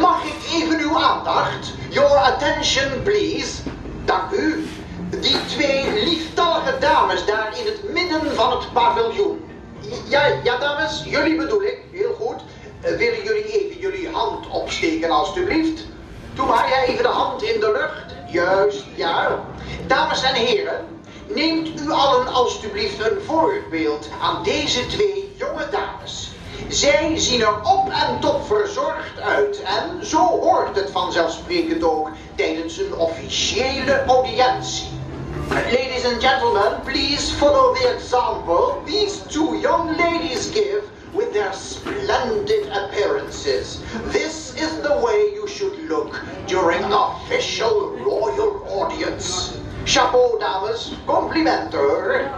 Mag ik even uw aandacht? Your attention, please. Dank u. Die twee lieftallige dames daar in het midden van het paviljoen. Ja, ja, dames, jullie bedoel ik. Heel goed. Eh, willen jullie even jullie hand opsteken, alstublieft? Doe maar jij even de hand in de lucht. Juist, ja. Dames en heren, neemt u allen alstublieft een voorbeeld aan deze twee jonge dames. Zij zien er op en top verzorgd uit en zo hoort het vanzelfsprekend ook tijdens een officiële audiëntie. Ladies and gentlemen, please follow the example these two young ladies give with their splendid appearances. This is the way you should look during an official royal audience. Chapeau, dames. Complimenten.